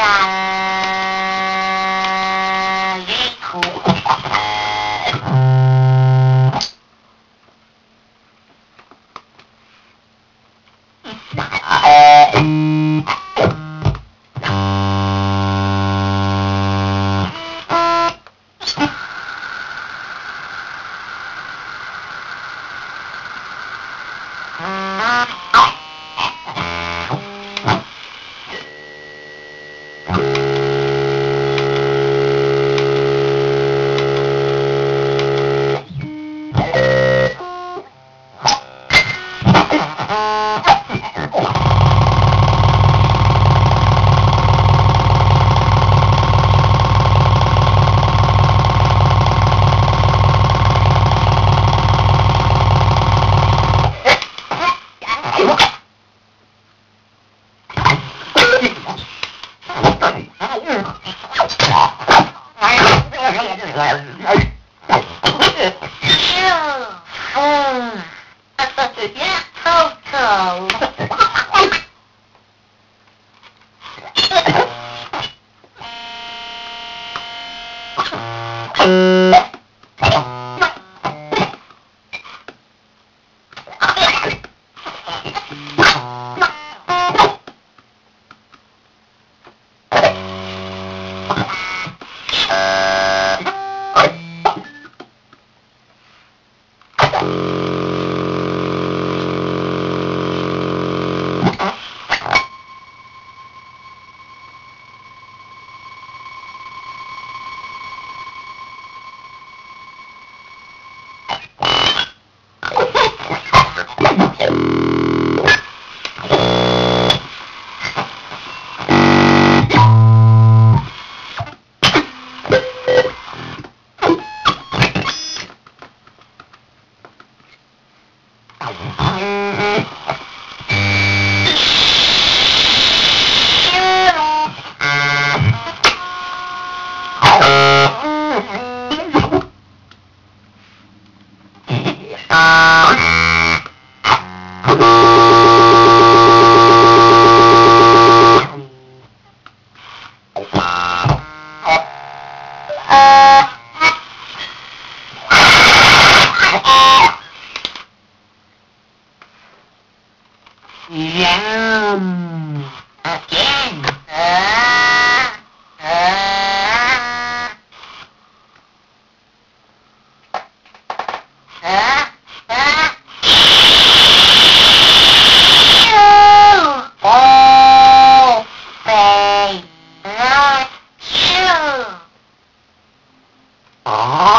ก Yeah, Bye. 啊！